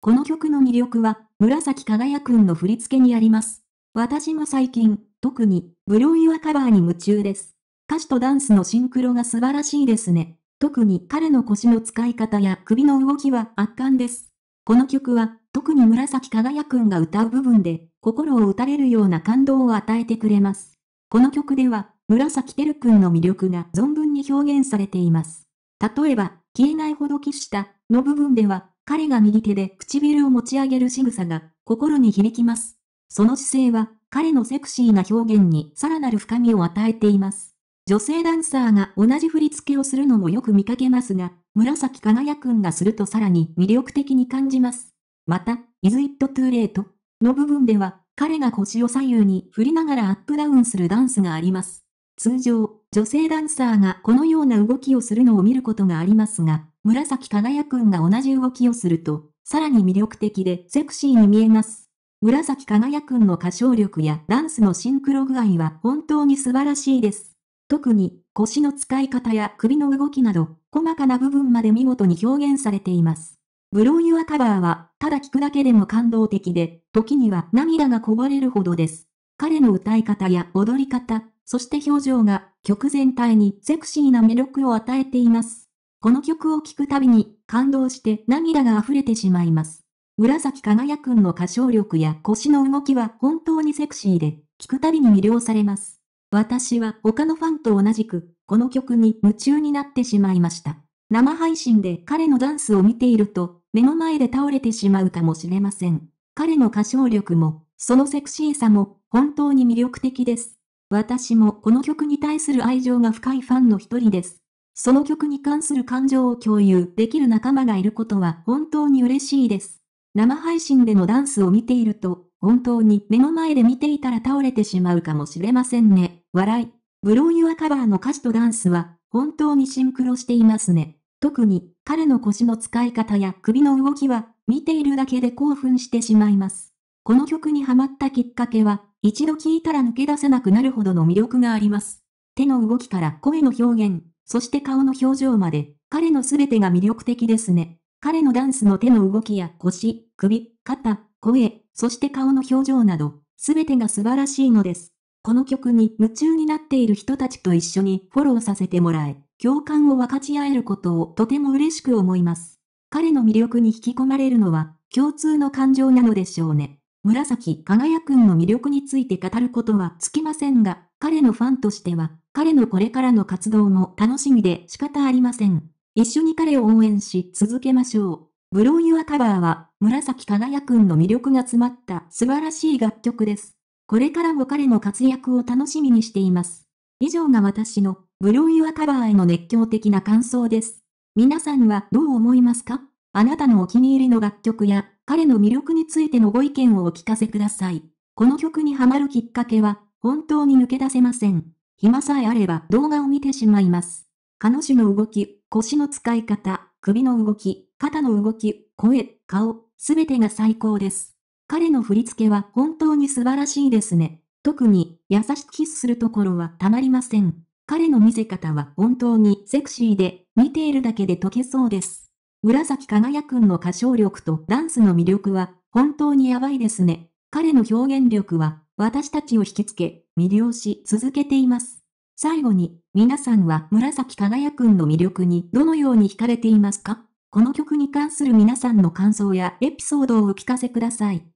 この曲の魅力は、紫輝くんの振り付けにあります。私も最近、特に、ブローユアカバーに夢中です。歌詞とダンスのシンクロが素晴らしいですね。特に彼の腰の使い方や首の動きは圧巻です。この曲は、特に紫輝くんが歌う部分で、心を打たれるような感動を与えてくれます。この曲では、紫てるくんの魅力が存分に表現されています。例えば、消えないほど岸下の部分では、彼が右手で唇を持ち上げる仕草が心に響きます。その姿勢は、彼のセクシーな表現にさらなる深みを与えています。女性ダンサーが同じ振り付けをするのもよく見かけますが、紫輝くんがするとさらに魅力的に感じます。また、Is It Too Late? の部分では、彼が腰を左右に振りながらアップダウンするダンスがあります。通常、女性ダンサーがこのような動きをするのを見ることがありますが、紫輝くんが同じ動きをすると、さらに魅力的でセクシーに見えます。紫輝くんの歌唱力やダンスのシンクロ具合は本当に素晴らしいです。特に腰の使い方や首の動きなど、細かな部分まで見事に表現されています。ブローユアカバーは、ただ聞くだけでも感動的で、時には涙がこぼれるほどです。彼の歌い方や踊り方、そして表情が曲全体にセクシーな魅力を与えています。この曲を聴くたびに感動して涙が溢れてしまいます。紫輝くんの歌唱力や腰の動きは本当にセクシーで、聴くたびに魅了されます。私は他のファンと同じく、この曲に夢中になってしまいました。生配信で彼のダンスを見ていると、目の前で倒れてしまうかもしれません。彼の歌唱力も、そのセクシーさも、本当に魅力的です。私もこの曲に対する愛情が深いファンの一人です。その曲に関する感情を共有できる仲間がいることは本当に嬉しいです。生配信でのダンスを見ていると、本当に目の前で見ていたら倒れてしまうかもしれませんね。笑い。ブローユアカバーの歌詞とダンスは本当にシンクロしていますね。特に彼の腰の使い方や首の動きは見ているだけで興奮してしまいます。この曲にハマったきっかけは一度聴いたら抜け出せなくなるほどの魅力があります。手の動きから声の表現、そして顔の表情まで、彼の全てが魅力的ですね。彼のダンスの手の動きや腰、首、肩、声、そして顔の表情など、全てが素晴らしいのです。この曲に夢中になっている人たちと一緒にフォローさせてもらえ、共感を分かち合えることをとても嬉しく思います。彼の魅力に引き込まれるのは共通の感情なのでしょうね。紫輝くんの魅力について語ることはつきませんが、彼のファンとしては、彼のこれからの活動も楽しみで仕方ありません。一緒に彼を応援し続けましょう。ブローユアカバーは、紫輝くんの魅力が詰まった素晴らしい楽曲です。これからも彼の活躍を楽しみにしています。以上が私の、ブローユアカバーへの熱狂的な感想です。皆さんはどう思いますか？あなたのお気に入りの楽曲や彼の魅力についてのご意見をお聞かせください。この曲にハマるきっかけは、本当に抜け出せません。暇さえあれば動画を見てしまいます。彼女の動き、腰の使い方、首の動き、肩の動き、声、顔、すべてが最高です。彼の振り付けは本当に素晴らしいですね。特に優しくキスするところはたまりません。彼の見せ方は本当にセクシーで、見ているだけで溶けそうです。紫輝くんの歌唱力とダンスの魅力は本当にやばいですね。彼の表現力は私たちを引きつけ、魅了し続けています。最後に、皆さんは紫輝くんの魅力にどのように惹かれていますか？この曲に関する皆さんの感想やエピソードをお聞かせください。